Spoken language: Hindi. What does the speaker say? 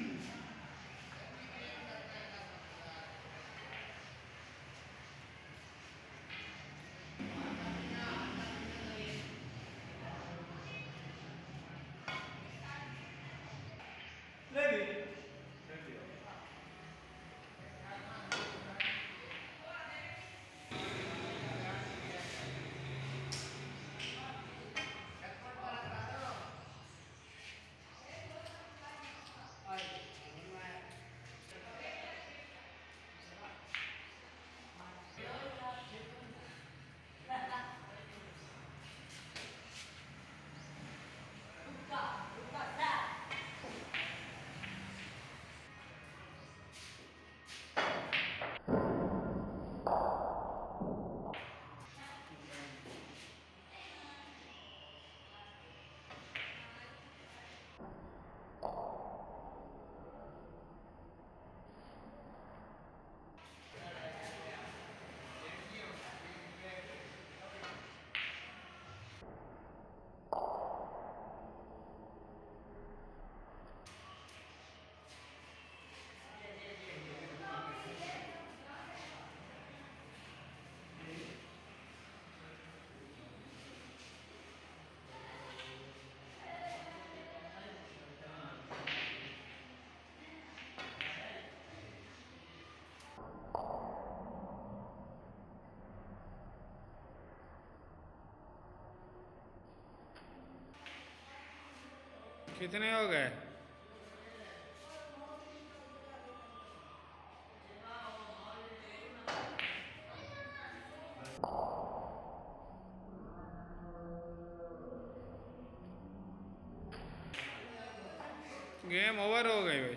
あ。कितने हो गए? गेम ओवर हो गई भाई।